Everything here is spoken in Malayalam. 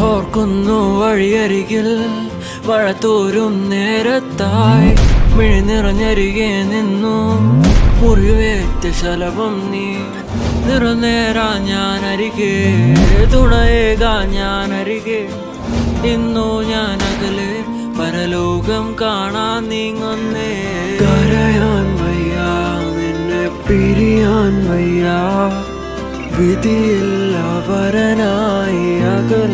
ഓർക്കുന്നു വഴിയരികിൽ വഴത്തോരും നേരത്തായി. മിഴി നിറഞ്ഞരികെ നിന്നു. മുറിവേറ്റ ശലഭം നീ നിറനേരാ ഞാൻ അരികെ തുണയേകാ ഞാൻ അരികെ ഇന്നു ഞാൻ അകലെ പരലോകം കാണാൻ നീങ്ങുന്നേ. കരയാൻ വയ്യ നിന്നെ പിരിയാൻ വയ്യ. വിധിയില്ല വരനായി അകലെ